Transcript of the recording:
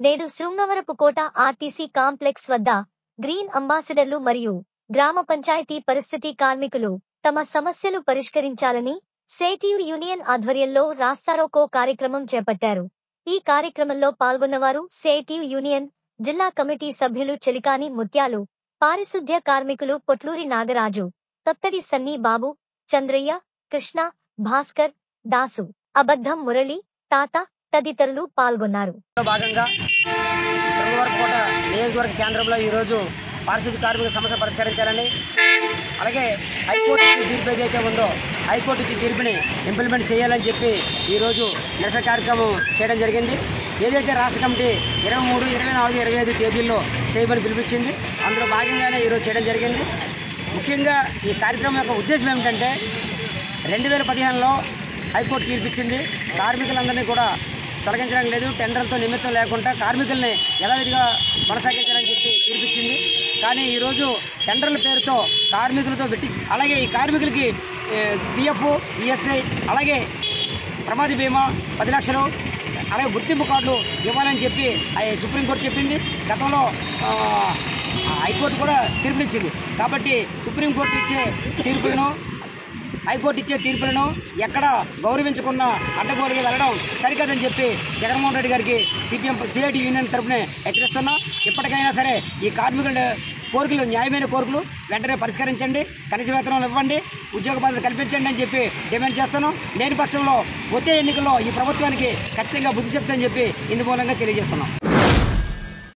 నేడు Srungavarapukota RTC complex వద్ద green అంబాసిడర్లు మరియు గ్రామ పంచాయతీ పరిస్థితి కార్మికులు తమ సమస్యలు పరిష్కరించాలని సేటియు యూనియన్ ఆధ్వర్యంలో రాస్తారోకో కార్యక్రమం చేపట్టారు. ఈ కార్యక్రమంలో పాల్గొన్నవారు సేటియు యూనియన్ జిల్లా కమిటీ సభ్యులు చెలికాని ముత్యాలు పారిశుద్ధ్య కార్మికులు పొట్లూరి నాగరాజు తత్తడి సన్నీ బాబు చంద్రయ్య కృష్ణ భాస్కర్ దాసు అబద్ధం మురళి తాత తదితరులు పాల్గొన్నారు. భాగంగా శృంగవరకోట నియోజకవర్గ కేంద్రంలో ఈరోజు పారిశుద్ధ్య కార్మికుల సమస్య పరిష్కరించాలని అలాగే హైకోర్టు తీర్పు ఏదైతే ఉందో హైకోర్టు ఇచ్చిన తీర్పుని ఇంప్లిమెంట్ చేయాలని చెప్పి ఈరోజు నిరసన కార్యక్రమం చేయడం జరిగింది. ఏదైతే రాష్ట్ర కమిటీ ఇరవై మూడు ఇరవై నాలుగు ఇరవై ఐదు తేదీల్లో చేయమని పిలిపించింది అందులో భాగంగానే ఈరోజు చేయడం జరిగింది. ముఖ్యంగా ఈ కార్యక్రమం యొక్క ఉద్దేశం ఏమిటంటే రెండు వేల పదిహేనులో హైకోర్టు తీర్పిచ్చింది. కార్మికులందరినీ కూడా తొలగించడం లేదు టెండర్లతో నిమిత్తం లేకుండా కార్మికుల్ని యథావిధిగా కొనసాగించాలని చెప్పి పిలిపించింది. కానీ ఈరోజు టెండర్ల పేరుతో కార్మికులతో పెట్టి అలాగే ఈ కార్మికులకి పిఎఫ్ ఈఎస్ఐ అలాగే ప్రమాద బీమా పది లక్షలు అలాగే గుర్తింపు కార్డులు ఇవ్వాలని చెప్పి సుప్రీంకోర్టు చెప్పింది. గతంలో హైకోర్టు కూడా తీర్పునిచ్చింది. కాబట్టి సుప్రీంకోర్టు ఇచ్చే తీర్పులను హైకోర్టు ఇచ్చే తీర్పులను ఎక్కడ గౌరవించకుండా అడ్డగోలుగా వెళ్ళడం సరికాదని చెప్పి జగన్మోహన్ రెడ్డి గారికి సిపిఎం సిఐటి యూనియన్ తరఫున హెచ్చరిస్తున్నాం. ఇప్పటికైనా సరే ఈ కార్మికుల కోరికలు న్యాయమైన కోరికలు వెంటనే పరిష్కరించండి. కనీస వేతనం ఇవ్వండి. ఉద్యోగ భద్రత కల్పించండి అని చెప్పి డిమాండ్ చేస్తున్నాం లేని పక్షంలో వచ్చే ఎన్నికల్లో ఈ ప్రభుత్వానికి ఖచ్చితంగా బుద్ధి చెప్తానని చెప్పి ఇందు మూలంగా తెలియజేస్తున్నాం.